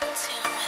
Too